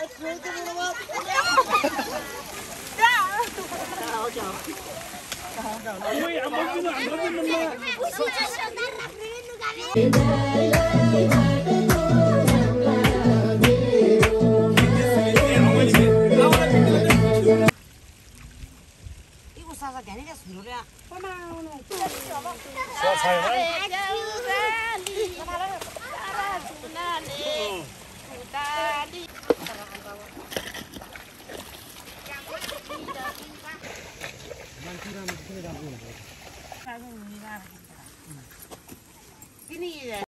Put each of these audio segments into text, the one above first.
Let's make it in a while. Yeah. Terima kasih. ันที่เราไม่ได้รับรู้เลยใช่ไหมนี่ไง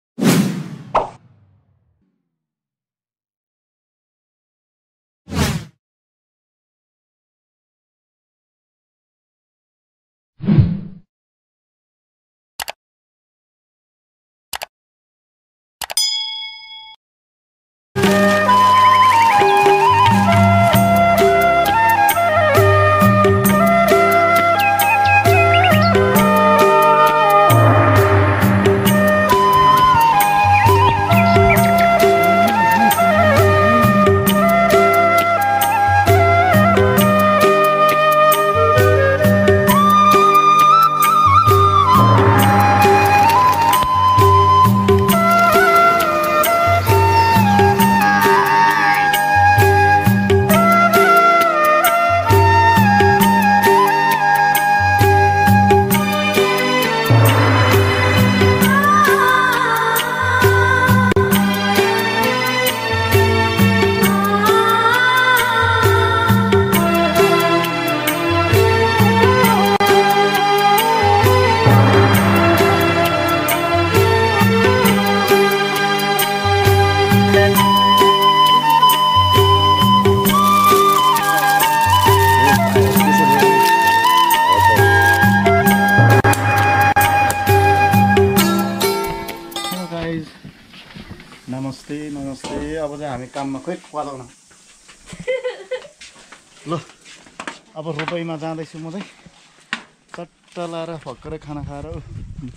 भर्खरै खाना खाएर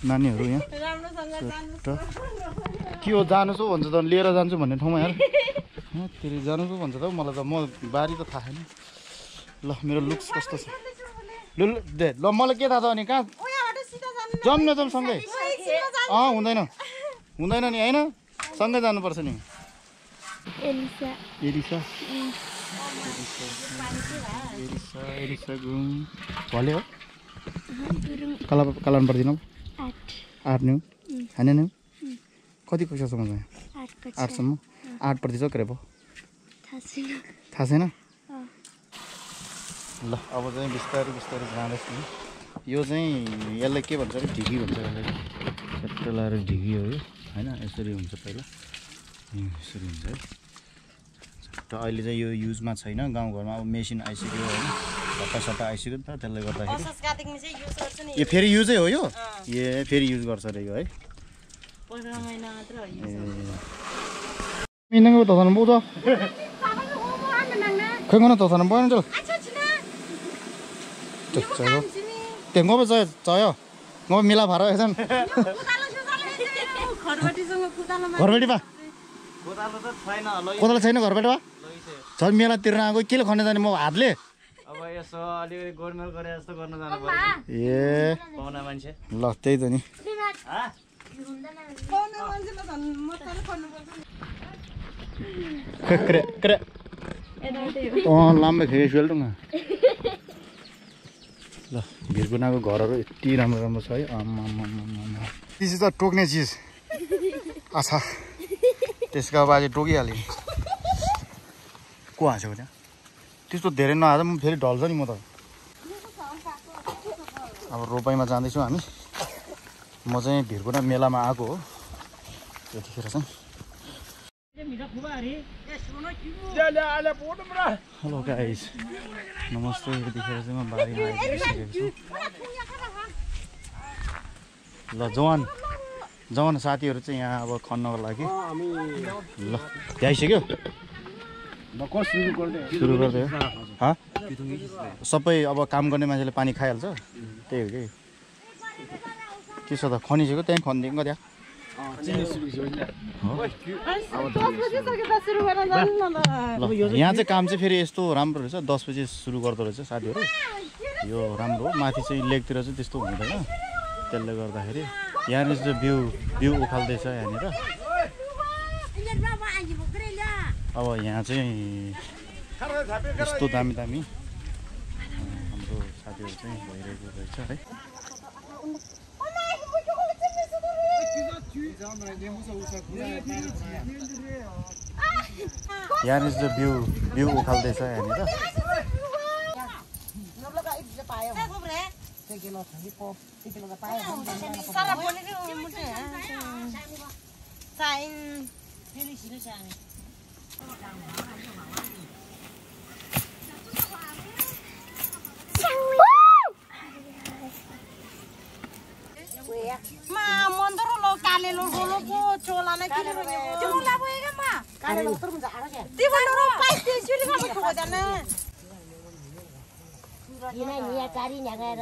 नानीहरू यहाँ। के हो जानु छ भन्छ त लिएर जान्छु भन्ने ठाउँमा यार। त्यसरी जानु पो भन्छ त हौ मलाई त म बारी त थाहा छैन। ल मेरो लुक्स कस्तो छ? लु लु, दे ल मलाई के थाहा छ अनि कहाँ? जाउँ न। जाउँ सँगै। अँ हुँदैन। हुँदैन नि होइन? सँगै जानुपर्छ नि। एलिसा। एरिसा एरिसा एरिसा गुरुङ भले हो। कला कलान पर्दिनौ? आठ। न्यु? होइन न्यु? कति कक्षासम्म चाहिँ आठसम्म? आठ प्रतिशत क्रेपो। थाहा छैन। थाहा छैन? अँ। ल अब चाहिँ बिस्तारै बिस्तारै जाँदैछु यो चाहिँ यसलाई के भन्छ अरे? ढिकी भन्छ यसलाई। चट्ट लाएर ढिकी हो यो। होइन? यसरी हुन्छ पहिला। यसरी हुन्छ है। अहिले चाहिँ यो युजमा छैन गाउँघरमा। अब मेसिन आइसक्यो होइन? आइसक्यो नि त त्यसले गर्दाखेरि। यो फेरि युजै हो यो? ए फेरि युज गर्छ अरे यो है। महिनाको तथान पाउँछ खै न भएन चल। चयो म मिला भएर एछन् कोदालो छैन घरबेटीमा छ मेला तिर्न आएको केले खन्ने जाने म हातले? अब यसो अलिकति गोडमेल गरे जस्तो गर्न जानु पर्यो ए। पाहुना मान्छे। ल त्यही त नि। लाम्बे खेगे सेल्टुङ ल भिरकुनाको घरहरू यति राम्रो राम्रो छ है। चिज त टोक्ने चिज आछा त्यसको अब आज टोकिहालेँ। को हाँसेको त्यहाँ त्यस्तो धेरै नहाँस म फेरि ढल्छ नि म त। अब रोपाइँमा जाँदैछौँ हामी। म चाहिँ भिरकुना मेलामा आएको हो। यतिखेर चाहिँ। हेलो गाइस नमस्ते। यतिखेर चाहिँ म बारीमा आइसकेको छु। ल जवान। जाउँ न साथीहरू चाहिँ यहाँ अब खन्नको लागि। ल भ्याइसक्यो सुरु गर्दै? सबै अब काम गर्ने मान्छेले पानी खाइहाल्छ? त्यही हो कि? के छ त खनिसक्यो त्यहीँ खनिदिएको त्यहाँ। ल। यहाँ चाहिँ काम चाहिँ फेरि यस्तो राम्रो रहेछ। दस बजी सुरु गर्दो रहेछ साथीहरू। यो राम्रो हो। माथि चाहिँ लेकतिर चाहिँ त्यस्तो हुँदैन। त्यसले गर्दाखेरि यहाँनिर चाहिँ भ्यू भ्यू उखाल्दैछ यहाँनिर। अब यहाँ चाहिँ यस्तो दामी दामी हाम्रो साथीहरू चाहिँ भइरहेको रहेछ है। यहाँनिर चाहिँ भ्यू भ्यू उखाल्दैछ यहाँनिर। 마 िना यहाँ गाडी न्यागाएर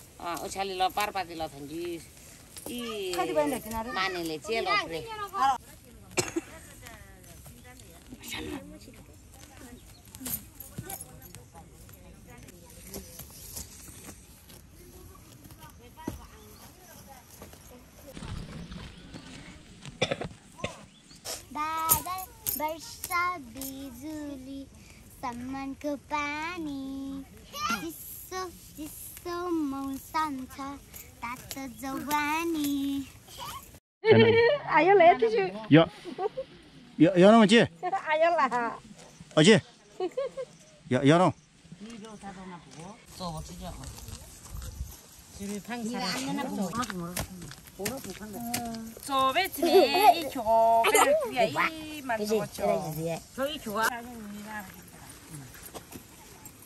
यो या उछाली ल पारपाती ल थन्जी इ कति बहिनी तिनीहरू? मानेले चेल रे। बादल वर्षा बिजुली सम्मानको पानी। चिसो चिसो। 三餐打车走万里 哎呀来继续。那么近哎呀来啊好近摇摇动你那不过我就是喷漆那个都不看的左边一脚一脚一脚啊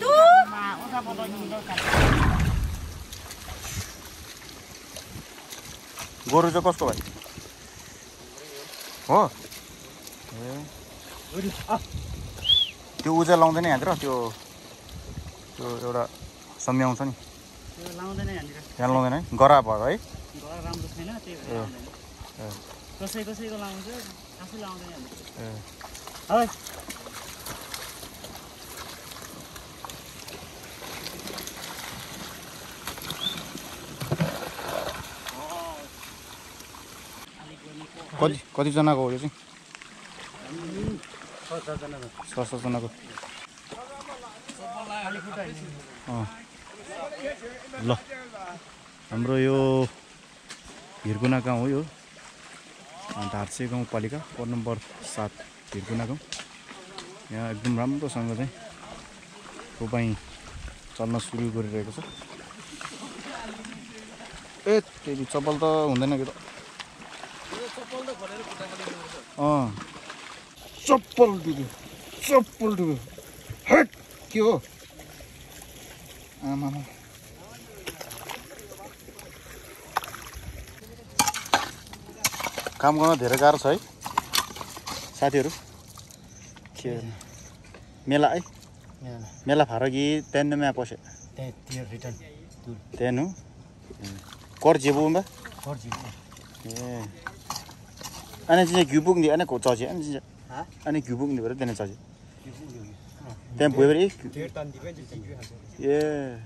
Tu! गोरु चाहिँ कसको भाइ हो त्यो उजा लाउँदैन यहाँतिर त्यो त्यो एउटा सम्याउँछ नि यहाँ लाउँदैन है गरा भयो है ए कति कतिजनाको हो यो चाहिँ? छ सातजनाको। ल हाम्रो यो हिर्कुना गाउँ हो यो। ढार्से गाउँपालिका वार्ड नम्बर सात हिर्कुना गाउँ। यहाँ एकदम राम्रोसँग चाहिँ रोपाइँ चल्न सुरु गरिरहेको छ। ए त्यति चप्पल त हुँदैन कि त? चप्पल डुब्यो चप्पल डुब्यो हट के हो आमा काम गर्न धेरै गाह्रो छ है साथीहरू के? मेला है मेला फारगी त्यहाँनिर म्या पस्यो त्यहाँ हो Kor jibu mbak? Kor jibu. 예. 안에 진짜 규북 니 안에 고 짜지 안에 진짜. 아? 안에 규북 니 그래 되는 짜지. Jibu 여기. 대한 보여버리. Dia tan di benci jibu hasil. 예.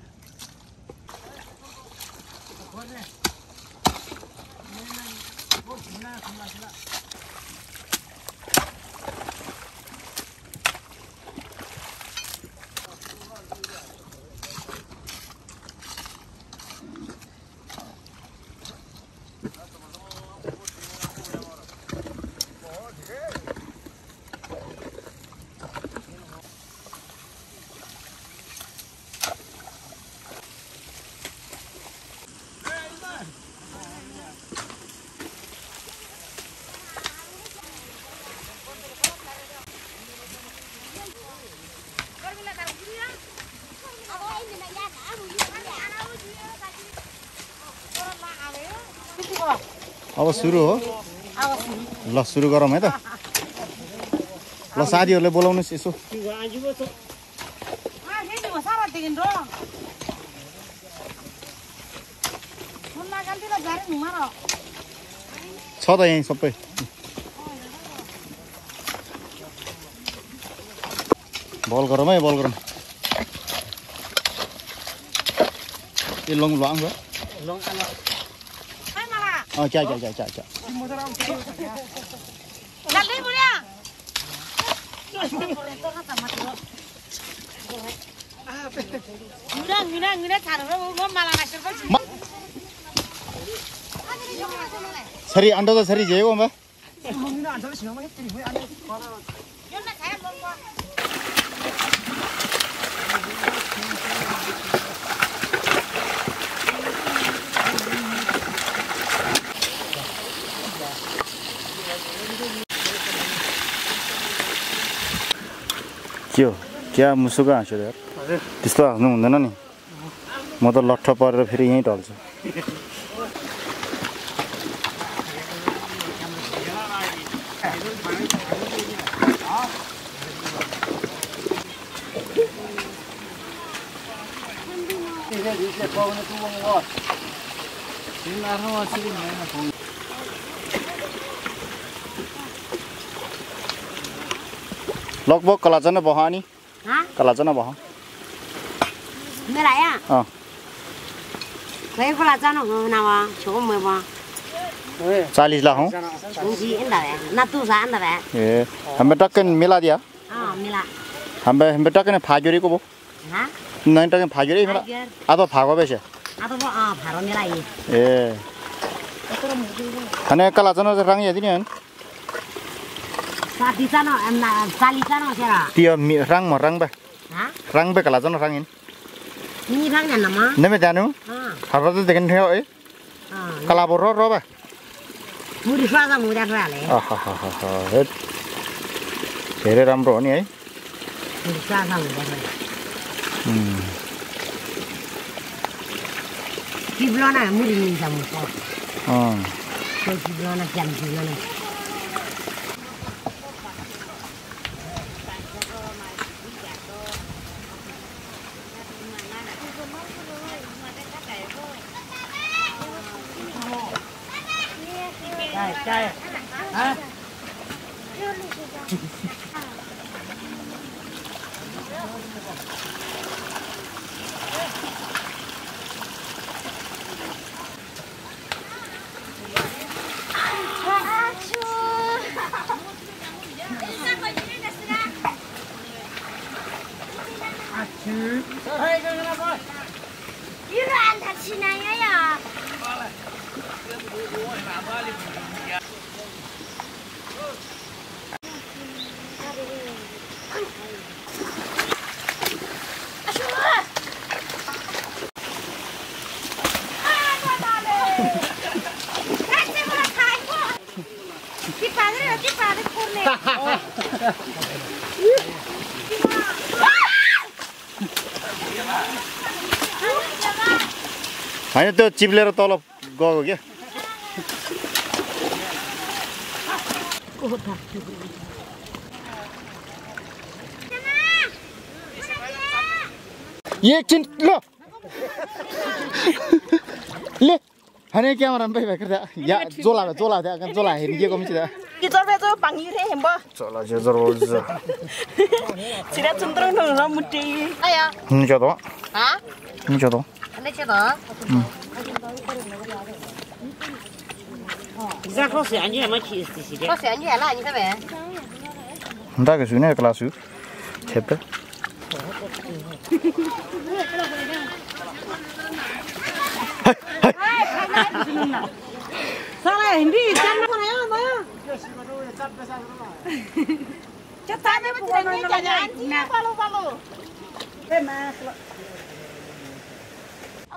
अब सुरु हो। ल सुरु गरौँ है त। ल साथीहरूले बोलाउनुहोस् यसो। छ त यहीँ सबै। बल गरौँ है बल गरौँ। ए लङ लङ ờ chạy chạy chạy chạy chạy đặt lên một nha Gülen gülen gülen tanım. Onun bana maşır başı. Seri anda da seri jeyo mu? Gülen anda da sinema gitti. Bu yani bana के हो क्या मुसुको हाँस्यो यार। त्यस्तो हाँस्नु हुँदैन नि। म त लट्ठ परेर फेरि यहीँ ढल्छु लगभग कलाजना बहा नि कलाजना बहा मेरा या चालीस ला हमें टकन मिला दिया हमें हमें टकन फाजोरी को वो नहीं टकन फाजोरी मिला अब भागो वैसे अब ए हने कल रंग ये दिन राङबा रामबेक लाङ्गै दानु देखिन्थ्यो है। रुम धेरै राम्रो हो नि है। tonight. होइन त्यो चिप्लेर तल गएको क्या एकछिन ल। ले। होइन क्यामेरामा पाइ भएको या जोला जोला थियो जोला हेर्ने के चला Dạ khó sẽ anh như mà chị gì đấy. Khó sẽ anh như là anh thế bé. Không ta cái suy này class suy. Thép đó. Sao lại hindi chăn nó này không đó? Chắc ta mới chỉ là người nhà anh chỉ là palo palo. Thế mà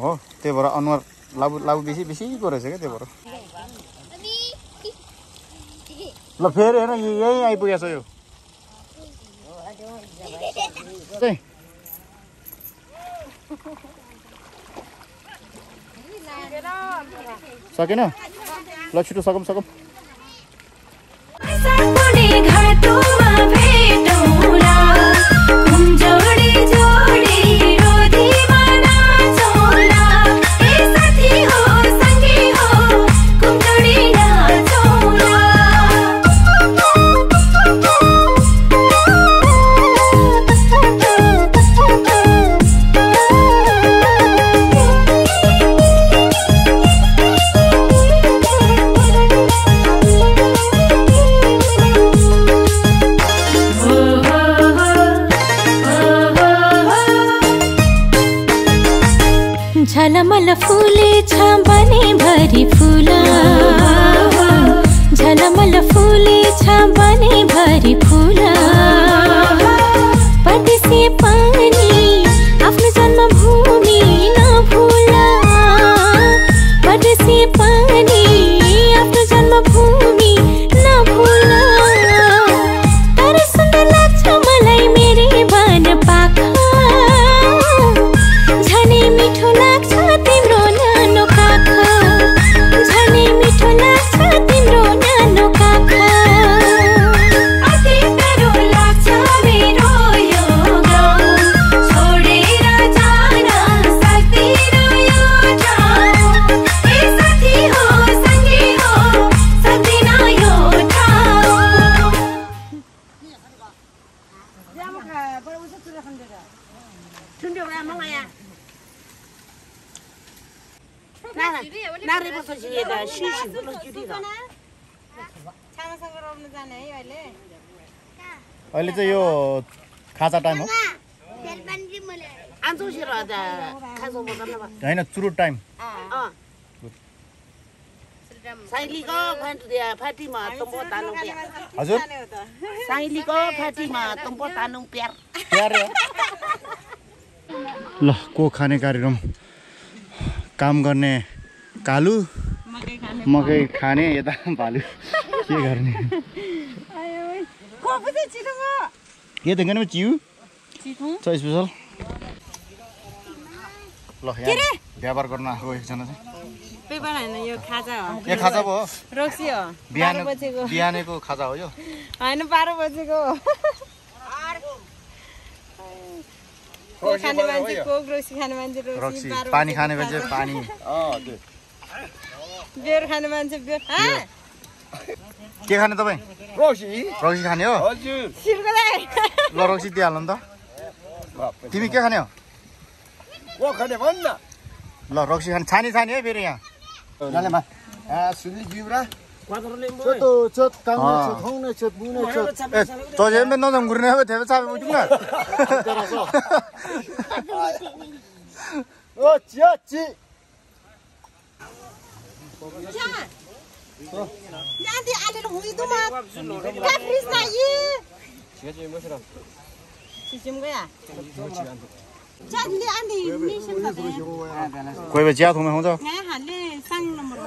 हो त्यही भएर अनुहार लाबु लाबु बेसी बेसी पो रहेछ क्या त्यही भएर? ल फेरि हेर यही आइपुगेछ यो। सकेन? ल छिटो सकौँ सकौँ फुले छ बने भरि फुला। झलमल फुले बने भरि फुला। होइन चुरुट टाइम। हजुर। ल को खाने कार्यक्रम? काम गर्ने कालु। मकै खाने यता भालु। के गर्ने? के देख्दैन चिउ छ स्पेसल। ल यहाँ व्यापार गर्न आएको एकजना चाहिँ। यो खाजा हो। ए खाजा हो। रक्सी हो। बिहान बाह्र बजेको। बिहानको खाजा हो यो। होइन बाह्र बजेको। हो कोक खाने मान्छे कोक रक्सी खाने मान्छे रक्सी रक्सी बाह्र पानी खाने मान्छे। पानी। बियर खाने मान्छे? के खाने तपाईँ? रक्सी। रक्सी खाने हो? हजुर। सिलको दाइ। ल रक्सी दिइहाल्नु नि त। तिमी के खाने हो? वा खाने भन्न ल रक्सी खाने छानी छानी है फेरि यहाँ 아 술리 지브라 저도 저 강내 저 홍내 저 문내 저저 옛날 너는 우리네 하고 대배 잡아 보든가 어 지야 지 नाति आलेर हुइदुमा काफ्रिस नाइ सिसिम गया चाँदले 乖乖，接同门红走。俺喊你上那么多。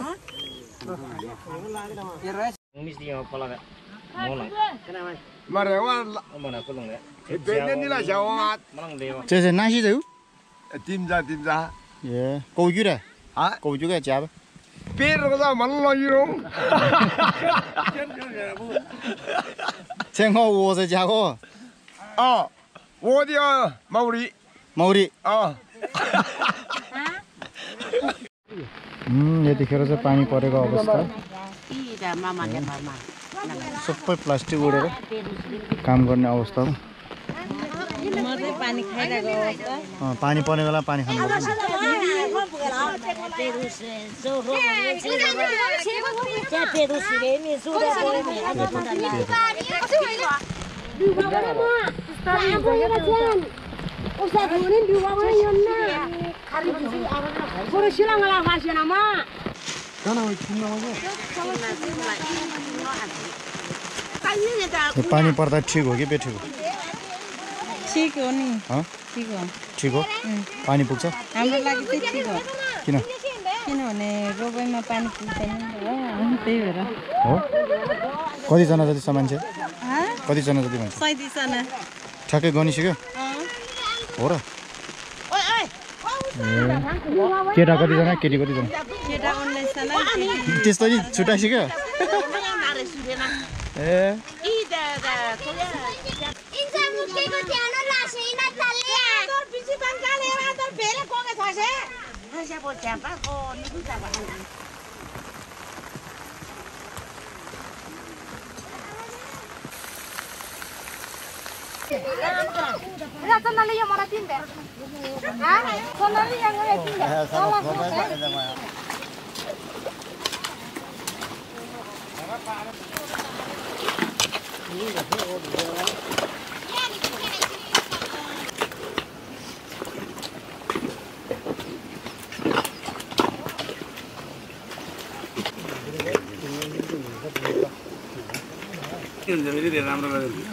没事的，我跑那边。没了。没得，我拉。没了，不弄了。别人你那家伙嘛。这是哪些肉？丁子，丁子。耶，枸杞的。啊，枸杞给加吧。别那个啥，没弄鱼肉。哈哈哈哈哈哈！哈哈哈哈哈哈！在家伙。啊，我的啊，毛驴。मौरी। यतिखेर चाहिँ पानी परेको अवस्था। सबै प्लास्टिक उडेर काम गर्ने अवस्था। पानी पर्ने बेला पानी खानु पर्छ। पानी पर्दा ठिक हो कि बेठिक हो? ठिक हो नि। हँ? ठिक हो। ठिक हो? पानी पुग्छ? हाम्रो लागि चाहिँ ठिक हो। किन? किनभने रोपाइमा पानी पुग्दैन त्यही भएर। हो? कतिजना जति छ मान्छे? हँ? कतिजना जति मान्छे? सैँतिसजना। ठ्याक्कै गनिसक्यो? हो र केटा कतिजना केटी कतिजना केटा उन्नाइसजना केटी त्यस्तो नि छुट्याइसक्यो ए Ini dia, mau dia, ini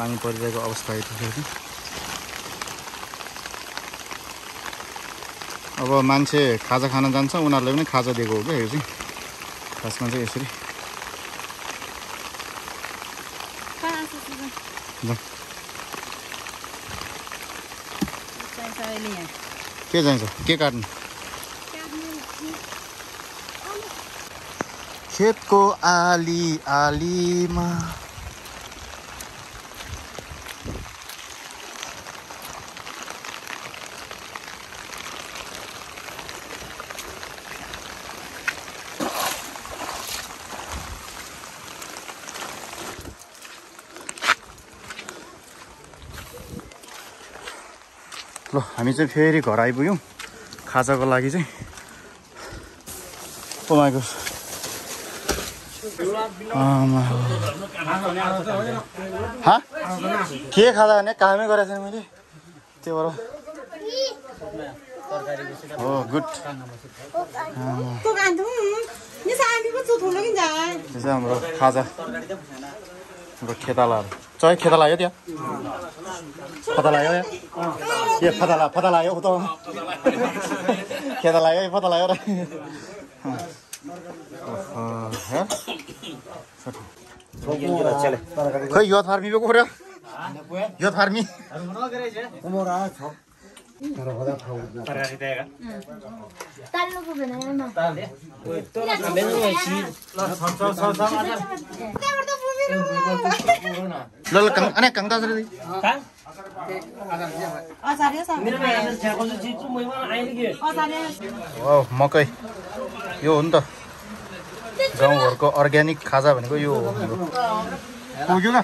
पानी परिरहेको अवस्था चाहिँ अब मान्छे खाजा खान जान्छ उनीहरूलाई पनि खाजा दिएको हो क्या यो चाहिँ खासमा चाहिँ यसरी। के चाहिन्छ के काट्नु। खेतको आली आलीमा। हामी चाहिँ फेरि घर आइपुग्यौँ खाजाको लागि चाहिँ ओमाइको के खाँदा भने कामै गरेको छैन मैले त्यो भएर हो गुड हाम्रो खेतालाहरू चाहिँ खेता लाग्यो त्यहाँ फता लाग्यो ए फता लाग्यो फता लाग्यो उता खेता लाग्यो फता लाग्यो र खै यो फार्मी यो फार्मी ल ल कङ अने कङ दाजु रे ओ मकै यो हो नि त गाउँघरको अर्ग्यानिक खाजा भनेको यो हो हाम्रो पुग्यो न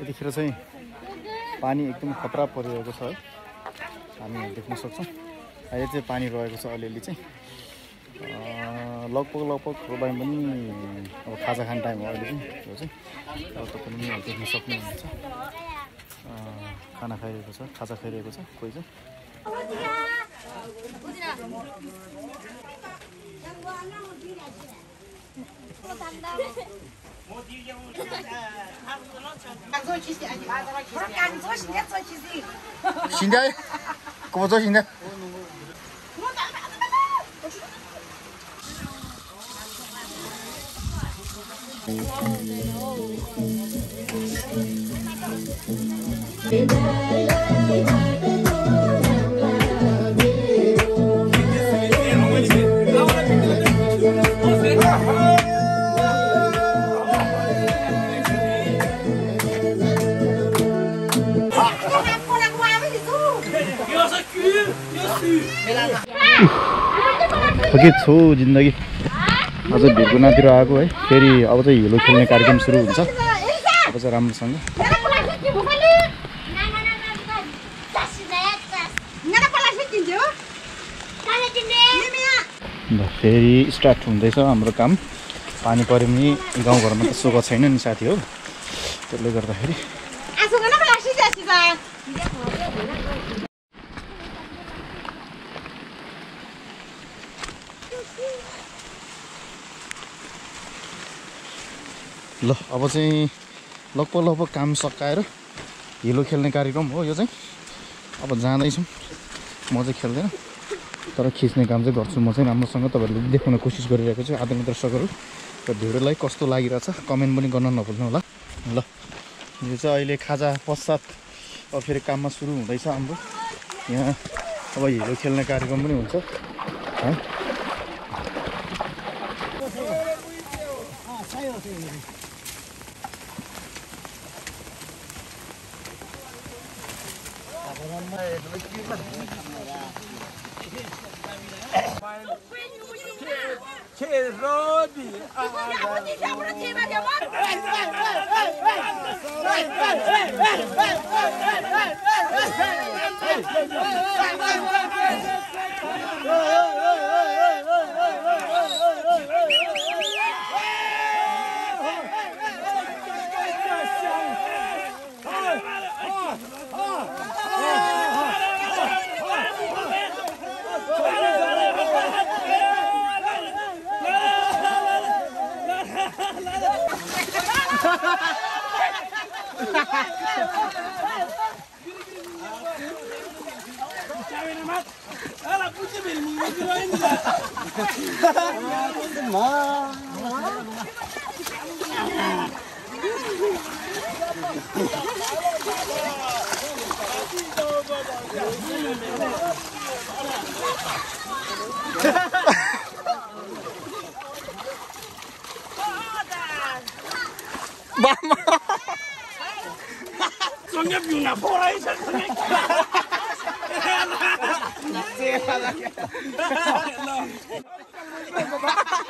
यतिखेर चाहिँ पानी एकदम खतरा परिरहेको छ है हामी देख्न सक्छौँ अहिले चाहिँ पानी रहेको छ अलिअलि चाहिँ लगभग लगभग तपाईँ पनि अब खाजा खाने टाइम हो अहिले चाहिँ यो चाहिँ अब तपाईँले पनि देख्न सक्नुहुन्छ अँ, खाना खाइरहेको छ खाजा खाइरहेको छ कोही चाहिँ醒的，给我做醒 Paket so, cindagi. अझ भिरकुनातिर आएको है। फेरि अब चाहिँ हिलो खेल्ने कार्यक्रम सुरु हुन्छ। अब चाहिँ राम्रोसँग। फेरि स्टार्ट हुँदैछ हाम्रो काम। पानी पऱ्यो भने गाउँघरमा त सुख छैन नि साथी हो। त्यसले गर्दाखेरि ल अब चाहिँ लगभग लगभग काम सकाएर हिलो खेल्ने कार्यक्रम हो यो चाहिँ। अब जाँदैछौँ। म चाहिँ खेल्दैन तर खिच्ने काम चाहिँ गर्छु। म चाहिँ राम्रोसँग तपाईँहरूले देखाउन कोसिस गरिरहेको छु आधुनिक दर्शकहरू। र भिडियोलाई कस्तो लागिरहेछ कमेन्ट पनि गर्न नभुल्नु होला। ल यो चाहिँ अहिले खाजा पश्चात अब फेरि काममा सुरु हुँदैछ हाम्रो। यहाँ अब हिलो खेल्ने कार्यक्रम पनि हुन्छ। है? 妈妈，专业兵啊，跑来一下，专业。哈哈哈哈哈！哈哈哈哈哈！哈哈哈哈哈！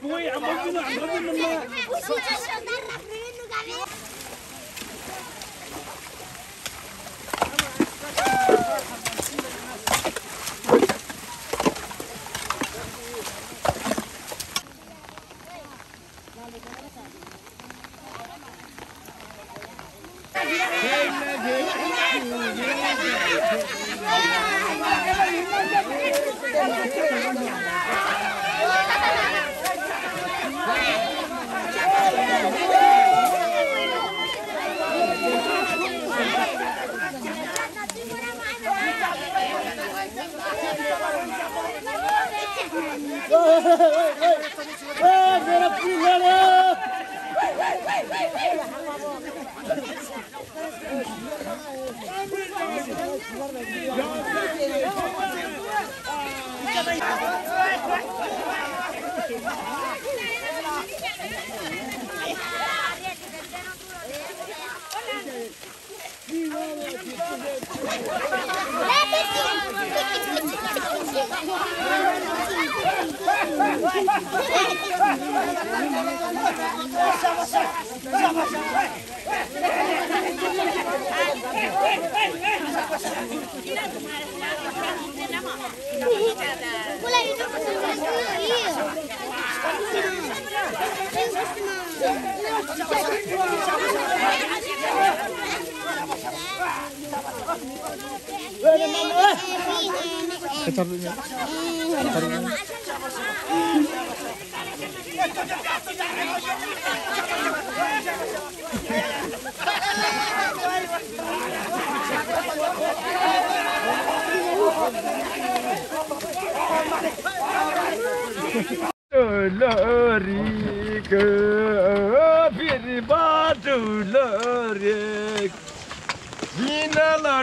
Põe a mão na mão. Puxa, ajudar na frente, no gaveta. Thank you. ना परिभाषा नि है उमेर भयो केतुका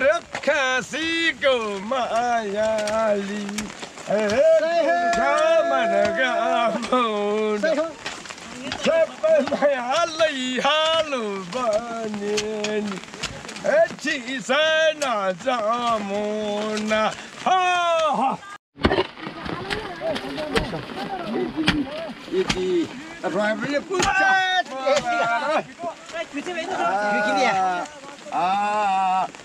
हो नैमा कुर्खा मन गामु सबै माया हौन हौन कोगरु सबै बोल्यो कोगरु सबै बोल्यो नि आइदा आइदा आइदा तपाईँले खेल्नै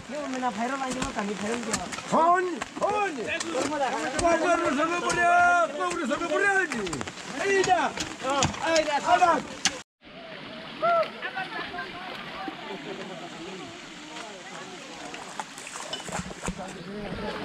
यहाँ चाहिँ हो अहिले हेर्नु त खाजा जब जब खाजा खाइसकेपछि होइन झुक्केर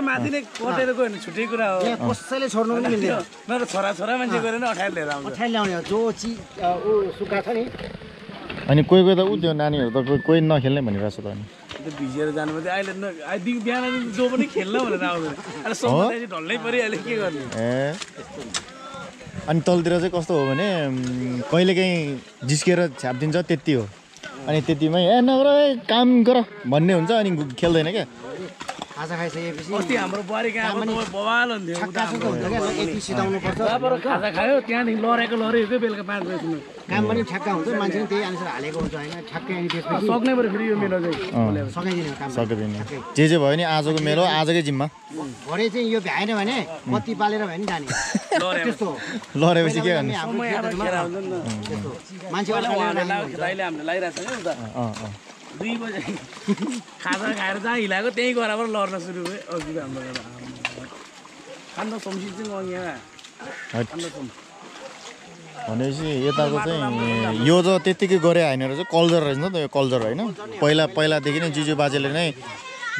माथि नै कटेर गयो भने छुट्टै कुरा हो। यहाँ कसैले छोड्नु पनि मिल्दैन। मेरो छोरा छोरा मान्छे गएर नै अठाएर लिएर आउँछ। पठाइ ल्याउने हो। जो चिज अ, ऊ सुक्खा छ नि। अनि कोही कोही त ऊ त्यो नानीहरू त कोही कोही नखेल्ने भनिरहेको छ त अनि। त्यो भिजेर जानु अहिले बिहान जो पनि खेल्न भनेर आउँदैन। ढल्लै परिहाल्यो। के गर्ने? ए। अनि तलतिर चाहिँ कस्तो हो भने कहिलेकाहीँ जिस्केर छ्यापिदिन्छ त्यति हो। अनि त्यतिमै ए नगर काम गर भन्ने हुन्छ अनि खेल्दैन क्या। खाजा खाइसकेपछि अस्ति हाम्रो बुहारी कहाँ अब तपाईँ बवाल हुन्थ्यो क्या यति सिधाउनु पर्छ। खाजा खायो त्यहाँदेखि लडेको लड्यो बेलुका पाँच बजीसम्म काम पनि ठ्याक्क हुन्छ मान्छे पनि त्यही अनुसार हालेको हुन्छ होइन ठ्याक्कै अनि त्यसपछि सक्ने पऱ्यो फेरि यो मेलो चाहिँ हो काम। सकिँदैन जे जे भयो नि आजको मेरो आजकै जिम्मा। भरे चाहिँ यो भ्याएन भने बत्ती बालेर भए नि जाने। त्यस्तो लडेपछि के गर्ने। मान्छे दुई बजे खाजा खाएर जहाँ हिलाएको त्यहीँ गएर लड्न सुरु भयो। अघि हाम्रो खान्न सोमसी चाहिँ यहाँ। भनेपछि यताको चाहिँ यो त त्यत्तिकै गरे होइन रहेछ कल्चर रहेछ नि त यो कल्चर होइन? पहिला पहिलादेखि नै जिजु बाजेले नै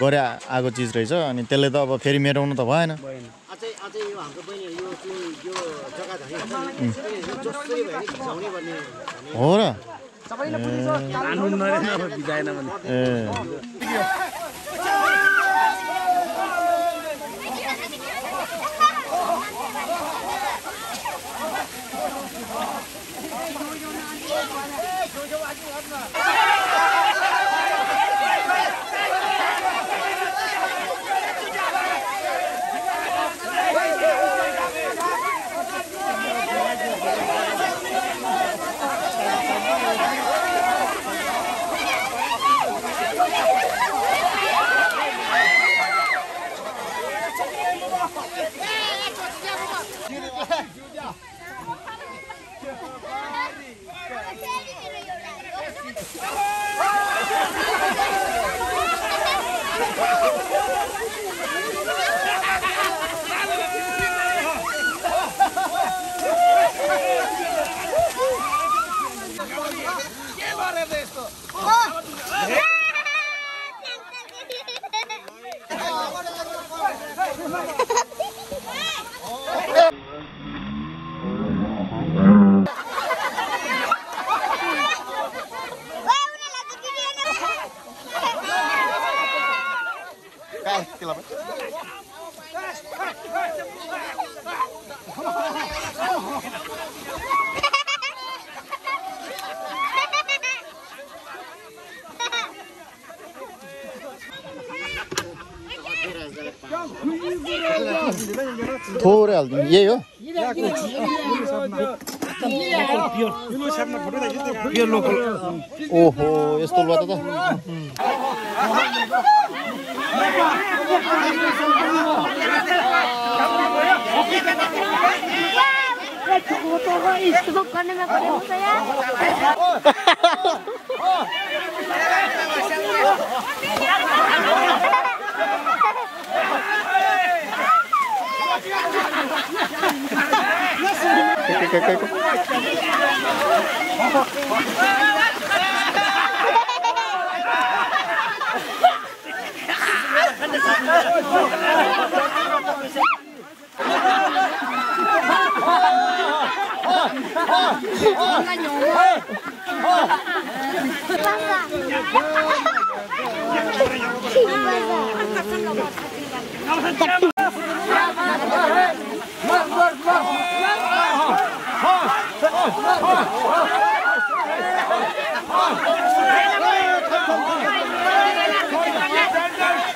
गरे आएको चिज रहेछ अनि त्यसले त अब फेरि मेटाउनु त भएन। हो र। हान्नु नरहेछ अब भिजाएन ए थोरै हालिदिनु यही हो। ओहो यस्तो लुगा त। Kakek, kakek, kakek. Oh, oh, oh.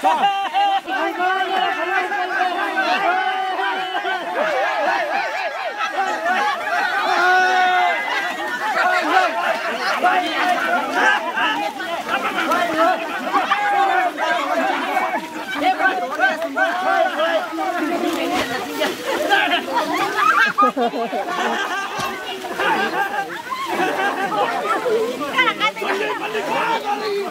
में कोई होता है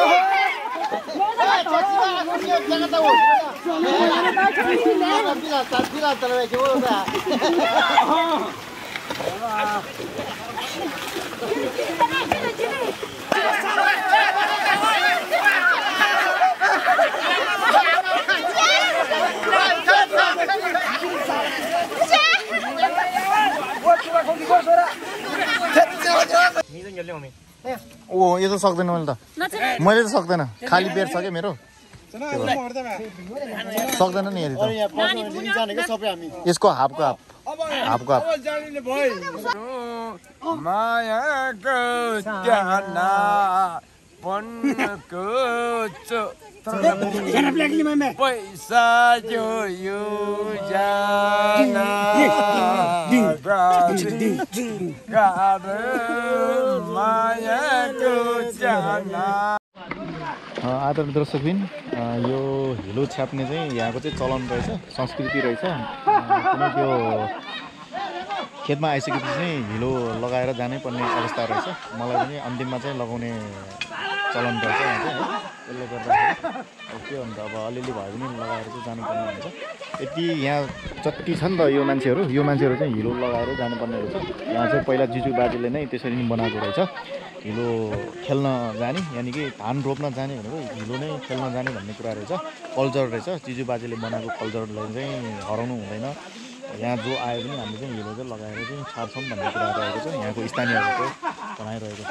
好好好行了啊 ओ यो त सक्दैन मैले त मैले त सक्दैन खाली बेर छ क्या मेरो। सक्दैन नि यसको हाफको हाफ हाफको हाफ मायाको पन्नको चो पैसा जो यो जाना। आदरणीय दर्शकबिन यो हिलो छ्याप्ने चाहिँ यहाँको चाहिँ चलन रहेछ संस्कृति रहेछ। त्यो खेतमा आइसकेपछि चाहिँ हिलो लगाएर जानै पर्ने अवस्था रहेछ। मलाई पनि अन्तिममा चाहिँ लगाउने चलन रहेछ चाहिँ है। त्यसले गर्दाखेरि के अन्त अब अलिअलि भए पनि लगाएर चाहिँ जानुपर्ने हुन्छ। यति यहाँ जति छ नि त यो मान्छेहरू यो मान्छेहरू चाहिँ हिलो लगाएर जानुपर्ने रहेछ। यहाँ चाहिँ पहिला जिजु बाजेले नै त्यसरी नै बनाएको रहेछ। हिलो खेल्न जाने यानि कि धान रोप्न जाने भनेको हिलो नै खेल्न जाने भन्ने कुरा रहेछ। कल्चर रहेछ। जिजु बाजेले बनाएको कल्चरलाई चाहिँ हराउनु हुँदैन। यहाँ जो आए पनि हामीले चाहिँ हिलो चाहिँ लगाएर चाहिँ छाड्छौँ भन्ने कुरा रहेको छ यहाँको स्थानीयहरूको भनाइरहेको छ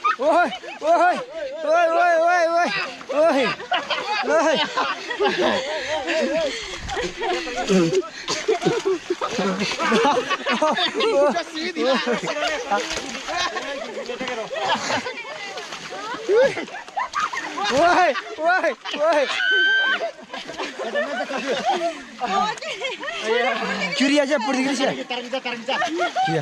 โอ้ยโอ้ยโอ้ยโอ้ยโอ้ยโอ้ยโอ้ยโอ้ยโอ้ยโอ้ยโอ้ย Curi aja, pergi ke sini. Kita, kita, kita. Iya.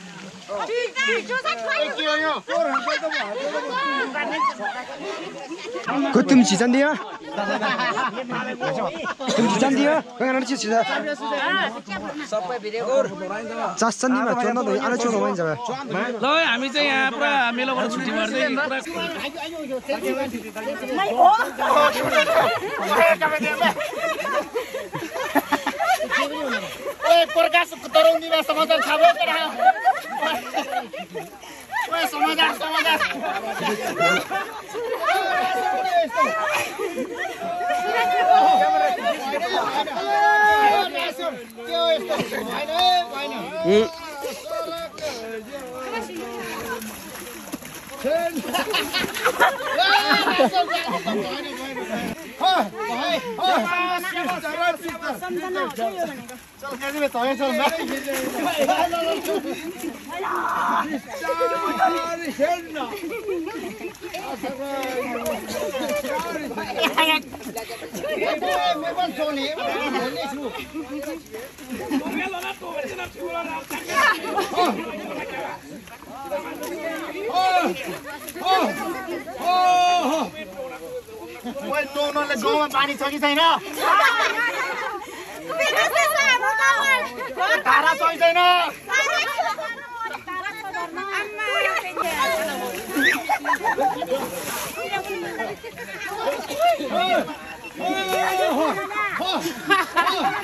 그 뜸치 잔디야? 뜸치 잔디야? 그냥 하나 치자. Chas चन्दीमा चोर्न त आलो चोर्नु भइन्छ ल है, हामी चाहिँ यहाँ पुरा मेलोबाट छुट्टी गर्दै पुरा प्रकाश तरौनीमा समाचार छापे समाधान समाधान होइन Oh! Oh! Oh! गाउँमा पानी छ कि छैन धारा छ कि छैन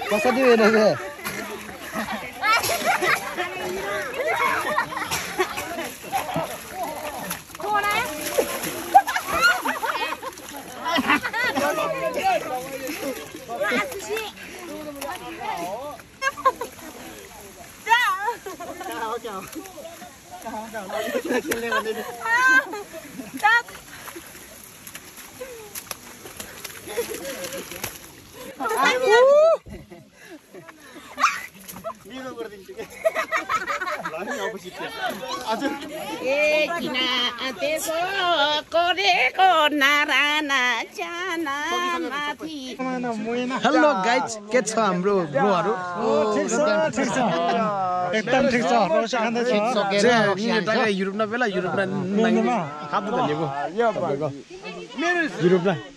कसरी 好讲，刚好讲到就是那个那个。啊！打！哎呦！हेरेको हेलो गाइज के छ हाम्रो ब्रोहरू एकदम ठिक छ युरोप न बेला युरोप न खापु धनिएको युरोप न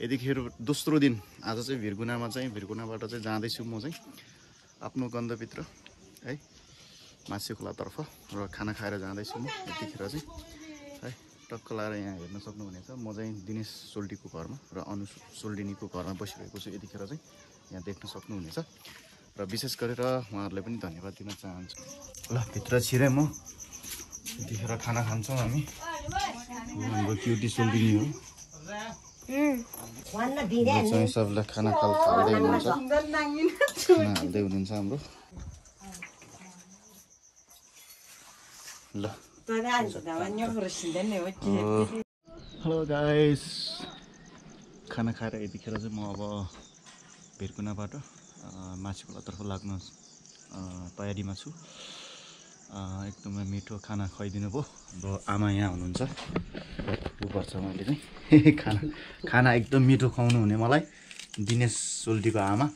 यतिखेर दोस्रो दिन आज चाहिँ भिरकुनामा चाहिँ भिरकुनाबाट चाहिँ जाँदैछु म चाहिँ आफ्नो गन्तव्यभित्र है मासे खोलातर्फ र खाना खाएर जाँदैछु म यतिखेर चाहिँ। है टक्क लाएर यहाँ हेर्न सक्नुहुनेछ। म चाहिँ दिनेश सोल्टीको घरमा र अनु सोल्डिनीको घरमा बसिरहेको छु यतिखेर चाहिँ। यहाँ देख्न सक्नुहुनेछ। र विशेष गरेर उहाँहरूलाई पनि धन्यवाद दिन चाहन्छु। ल भित्र छिरेँ म। यतिखेर खाना खान्छौँ हामी। हाम्रो क्युटी सोल्डिनी हो। सबलाई खाना खाल हाल्दै हुनुहुन्छ खाना हाल्दै हुनुहुन्छ हाम्रो। ल। Hello guys. खाना खाएर यतिखेर चाहिँ म अब भिरकुनाबाट माछी खोलातर्फ लाग्न तयारीमा छु। एकदमै मिठो खाना खुवाइदिनु भयो। हाम्रो आमा यहाँ हुनुहुन्छ। ऊ गर्छ मैले चाहिँ। खाना खाना एकदम मिठो खुवाउनु हुने मलाई। दिनेश सोल्टीको आमा।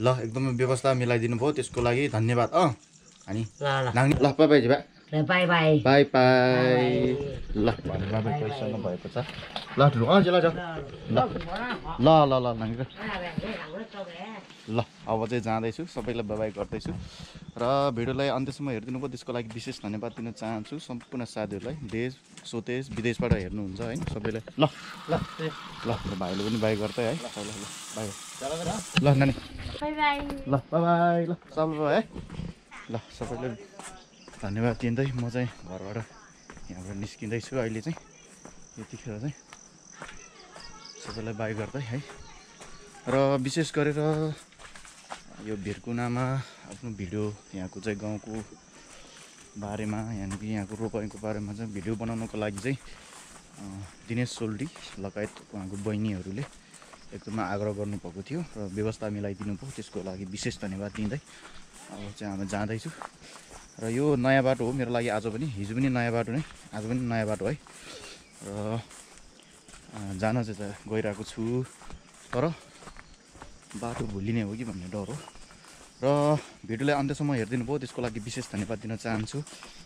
ल एकदमै व्यवस्था मिलाइदिनु भयो। त्यसको लागि धन्यवाद। अँ अनि नाङ्गे ल। बाई बाई भाइ बाई बाई। Bye bye. ल। भनेर पैसा भएको छ ल ठुलो अँ ल। ल ल ल ल ल अब चाहिँ जाँदैछु। सबैलाई बाई गर्दैछु। र भिडियोलाई अन्त्यसम्म हेरिदिनु भयो। त्यसको लागि विशेष धन्यवाद दिन चाहन्छु। सम्पूर्ण साथीहरूलाई देश स्वदेश विदेशबाट हेर्नुहुन्छ है सबैलाई। ल। ल ल र भाइले पनि बाई गर्दै है। ल ल बाई। ल नानी। By bye. ल बाई ल सबै है। ल सबैले धन्यवाद दिँदै म चाहिँ घरबाट यहाँबाट निस्किँदैछु अहिले चाहिँ। यतिखेर चाहिँ सबैलाई बाई गर्दै है। र विशेष गरेर यो भिरकुनामा आफ्नो भिडियो यहाँको चाहिँ गाउँको बारेमा यानि कि यहाँको रोपाइँको बारेमा चाहिँ भिडियो बनाउनको लागि चाहिँ दिनेश सोल्डी लगायत उहाँको बहिनीहरूले एकदमै आग्रह गर्नुभएको थियो र व्यवस्था मिलाइदिनु भयो त्यसको लागि विशेष धन्यवाद दिँदै अब चाहिँ हामी जाँदैछु। र यो नयाँ बाटो हो मेरो लागि आज पनि हिजो पनि नयाँ बाटो नै आज पनि नयाँ बाटो है। र जान चाहिँ गइरहेको छु तर बाटो भुलिने हो कि भन्ने डर हो। र भिडियोलाई अन्त्यसम्म हेरिदिनु भयो त्यसको लागि विशेष धन्यवाद दिन चाहन्छु।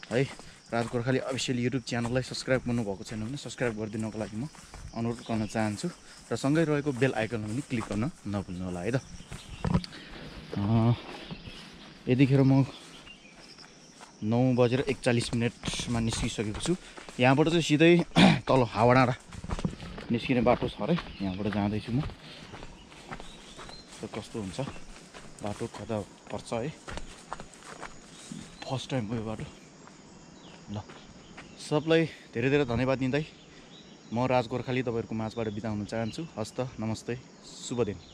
है राज गोर्खाली अफिसियल युट्युब च्यानललाई सब्सक्राइब गर्नुभएको छैन भने सब्सक्राइब गरिदिनको लागि म अनुरोध गर्न चाहन्छु। र सँगै रहेको बेल आइकनमा पनि क्लिक गर्न नभुल्नु होला है त। यतिखेर म नौ बजेर एकचालिस मिनटमा निस्किसकेको छु। यहाँबाट चाहिँ सिधै तल हावा डाँडा निस्किने बाटो छ अरे। यहाँबाट जाँदैछु म। कस्तो हुन्छ? बाटो कता पर्छ है। फर्स्ट टाइम हो यो बाटो। ल सबलाई धेरै धेरै धन्यवाद दिँदै। म राज गोर्खाली तपाईँहरूको माझबाट बिदा हुन चाहन्छु। हस्त नमस्ते। शुभ दिन।